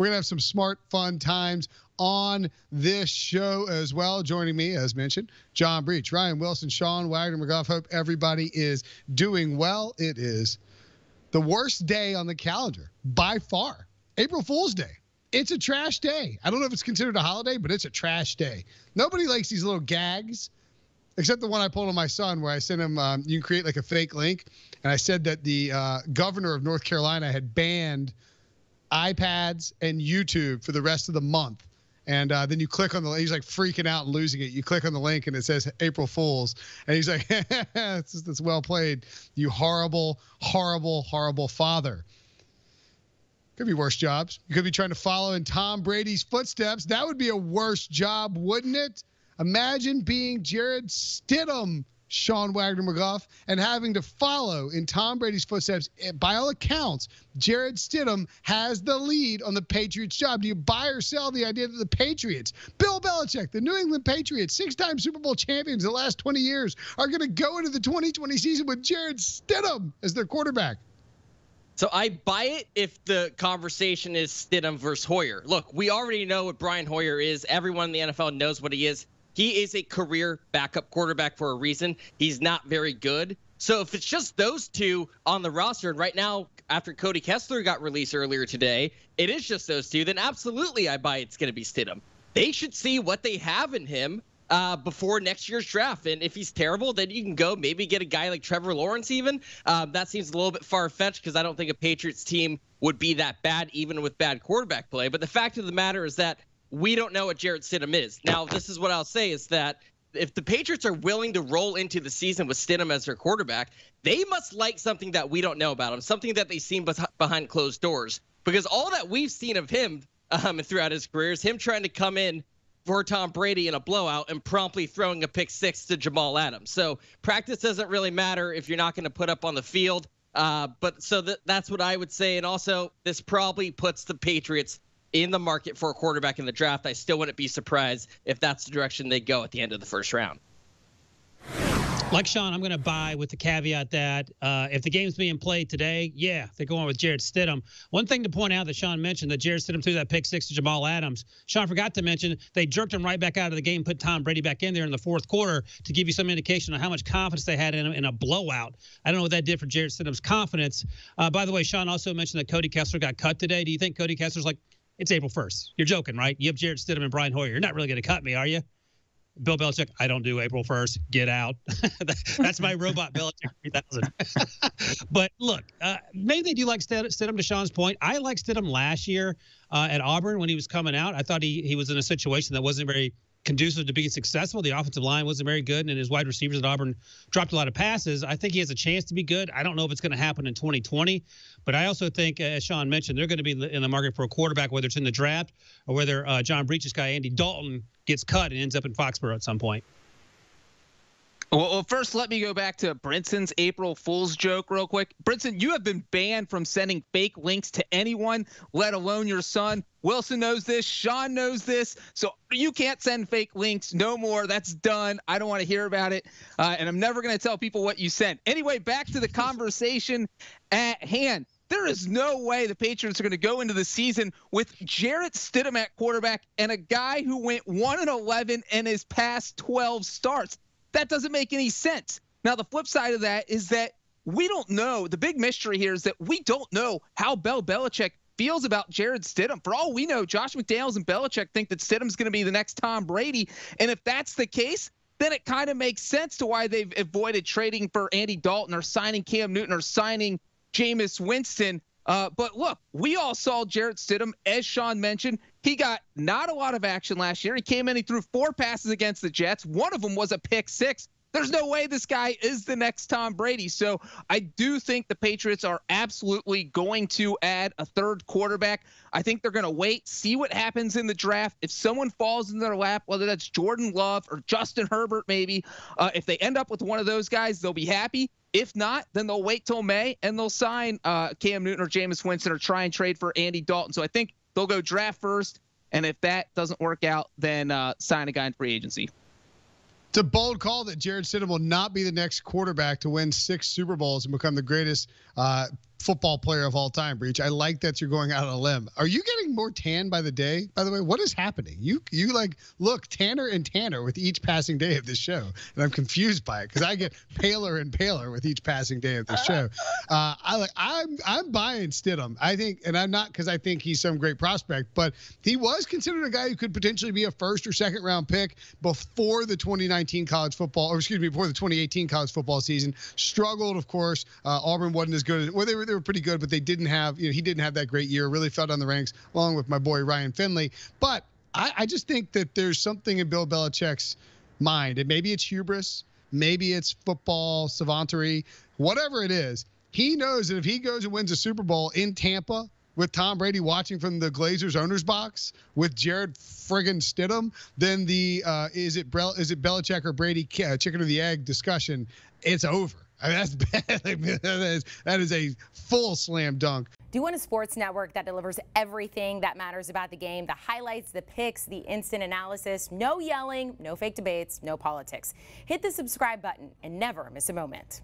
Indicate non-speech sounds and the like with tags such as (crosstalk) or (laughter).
We're going to have some smart, fun times on this show as well. Joining me, as mentioned, John Breech, Ryan Wilson, Sean Wagner McGough. Hope everybody is doing well. It is the worst day on the calendar by far. April Fool's Day. It's a trash day. I don't know if it's considered a holiday, but it's a trash day. Nobody likes these little gags, except the one I pulled on my son, where I sent him. Um, you can create like a fake link, and I said that the uh, governor of North Carolina had banned iPads and YouTube for the rest of the month. And uh, then you click on the he's like freaking out and losing it. You click on the link and it says April Fools, and he's like, (laughs) "That's well played, you horrible, horrible, horrible father." Could be worse jobs. You could be trying to follow in Tom Brady's footsteps. That would be a worse job, wouldn't it? Imagine being Jarrett Stidham Sean Wagner McGough and having to follow in Tom Brady's footsteps. Eh, by all accounts, Jarrett Stidham has the lead on the Patriots job. Do you buy or sell the idea that the Patriots, Bill Belichick, the New England Patriots, six-time Super Bowl champions the last 20 years, are going to go into the 2020 season with Jarrett Stidham as their quarterback? So I buy it if the conversation is Stidham versus Hoyer. Look, we already know what Brian Hoyer is. Everyone in the NFL knows what he is. He is a career backup quarterback for a reason. He's not very good. So if it's just those two on the roster, and right now, after Cody Kessler got released earlier today, it is just those two, then absolutely I buy it's going to be Stidham. They should see what they have in him uh, before next year's draft. And if he's terrible, then you can go maybe get a guy like Trevor Lawrence, even. Um, that seems a little bit far fetched because I don't think a Patriots team would be that bad, even with bad quarterback play. But the fact of the matter is that we don't know what Jarrett Stidham is. Now, this is what I'll say is that if the Patriots are willing to roll into the season with Stidham as their quarterback, they must like something that we don't know about him, something that they've seen behind closed doors. Because all that we've seen of him um, throughout his career is him trying to come in for Tom Brady in a blowout and promptly throwing a pick six to Jamal Adams. So practice doesn't really matter if you're not going to put up on the field. Uh, but so that, that's what I would say. And also, this probably puts the Patriots in the market for a quarterback in the draft. I still wouldn't be surprised if that's the direction they go at the end of the first round. Like Sean, I'm going to buy with the caveat that uh, if the game's being played today, yeah, they're going with Jarrett Stidham. One thing to point out that Sean mentioned that Jarrett Stidham threw that pick six to Jamal Adams. Sean forgot to mention they jerked him right back out of the game, put Tom Brady back in there in the fourth quarter to give you some indication of how much confidence they had in him in a blowout. I don't know what that did for Jarrett Stidham's confidence. Uh, by the way, Sean also mentioned that Cody Kessler got cut today. Do you think Cody Kessler's like, it's April 1st. You're joking, right? You have Jarrett Stidham and Brian Hoyer. You're not really going to cut me, are you? Bill Belichick, I don't do April 1st. Get out. (laughs) That's my robot Belichick 3000. (laughs) but look, uh, maybe they do like Stidham to Sean's point. I liked Stidham last year uh, at Auburn when he was coming out. I thought he, he was in a situation that wasn't very conducive to being successful. The offensive line wasn't very good, and his wide receivers at Auburn dropped a lot of passes. I think he has a chance to be good. I don't know if it's going to happen in 2020, but I also think, as Sean mentioned, they're going to be in the market for a quarterback, whether it's in the draft or whether uh, John Breech's guy Andy Dalton gets cut and ends up in Foxborough at some point. Well, first, let me go back to Brinson's April Fool's joke real quick. Brinson, you have been banned from sending fake links to anyone, let alone your son. Wilson knows this. Sean knows this. So you can't send fake links no more. That's done. I don't want to hear about it. Uh, and I'm never going to tell people what you sent. Anyway, back to the conversation at hand. There is no way the Patriots are going to go into the season with Jarrett Stidham at quarterback and a guy who went 1 and 11 in his past 12 starts. That doesn't make any sense. Now, the flip side of that is that we don't know. The big mystery here is that we don't know how Bill Belichick feels about Jarrett Stidham. For all we know, Josh McDaniels and Belichick think that Stidham's going to be the next Tom Brady. And if that's the case, then it kind of makes sense to why they've avoided trading for Andy Dalton or signing Cam Newton or signing Jameis Winston. Uh, but look, we all saw Jarrett Stidham, as Sean mentioned. He got not a lot of action last year. He came in, he threw four passes against the Jets. One of them was a pick six. There's no way this guy is the next Tom Brady. So I do think the Patriots are absolutely going to add a third quarterback. I think they're going to wait, see what happens in the draft. If someone falls in their lap, whether that's Jordan Love or Justin Herbert, maybe, uh, if they end up with one of those guys, they'll be happy. If not, then they'll wait till May and they'll sign uh, Cam Newton or Jameis Winston or try and trade for Andy Dalton. So I think they'll go draft first. And if that doesn't work out, then uh, sign a guy in free agency. It's a bold call that Jarrett Stidham will not be the next quarterback to win six Super Bowls and become the greatest uh, football player of all time, Breech. I like that you're going out on a limb. Are you getting more tan by the day? By the way, what is happening? You you like look tanner and tanner with each passing day of this show, and I'm confused by it because I get (laughs) paler and paler with each passing day of the show. (laughs) Uh, I like I'm I'm buying Stidham. I think, and I'm not because I think he's some great prospect, but he was considered a guy who could potentially be a first or second round pick before the 2019 college football, or excuse me, before the 2018 college football season. Struggled, of course. Uh, Auburn wasn't as good. As, well, they were they were pretty good, but they didn't have you know he didn't have that great year. Really fell down the ranks along with my boy Ryan Finley. But I, I just think that there's something in Bill Belichick's mind, and maybe it's hubris, maybe it's football savantery, whatever it is. He knows that if he goes and wins a Super Bowl in Tampa with Tom Brady watching from the Glazers owner's box with Jarrett friggin' Stidham, then the uh, is it Brel- is it Belichick or Brady uh, chicken or the egg discussion? It's over. I mean, that's (laughs) bad. that, is, that is a full slam dunk. Do you want a sports network that delivers everything that matters about the game? The highlights, the picks, the instant analysis, no yelling, no fake debates, no politics. Hit the subscribe button and never miss a moment.